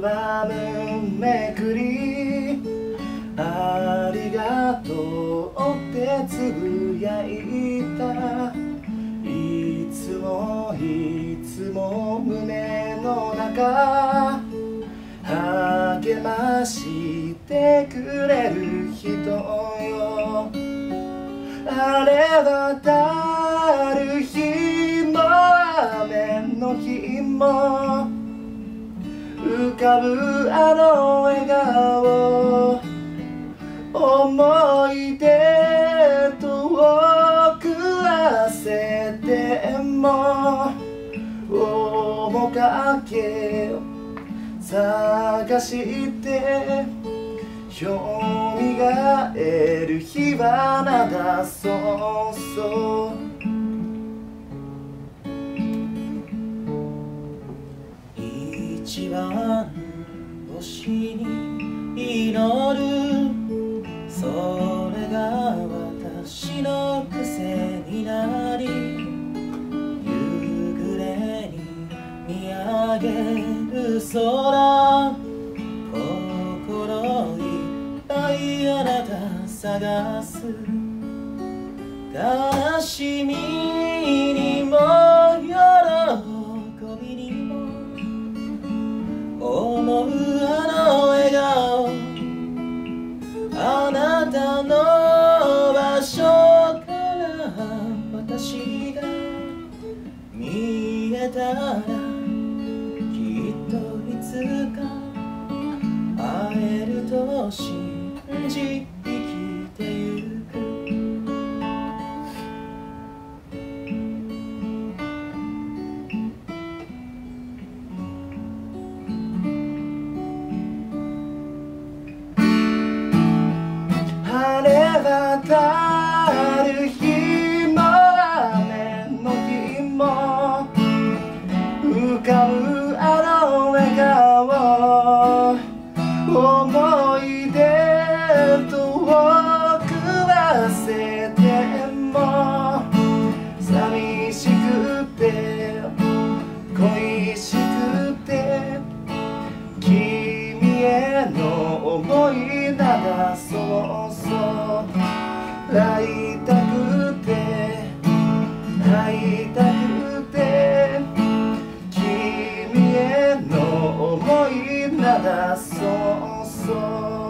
場面めくりありがとう。ってつぶやいたいつもいつも胸の中励ましてくれる人よあれ渡る日も雨の日も浮かぶあの笑顔思い出遠く焦っても面影を探してよみがえる日はまだそうそう一番星に祈るそれが私の癖になり夕暮れに見上げる空心いっぱいあなた探す悲しみにたらきっといつか会えると信じ生きてゆく。晴れ渡る日も雨の日も思い出遠く忘れても寂しくて恋しくて君への思いならそうそう。会いた君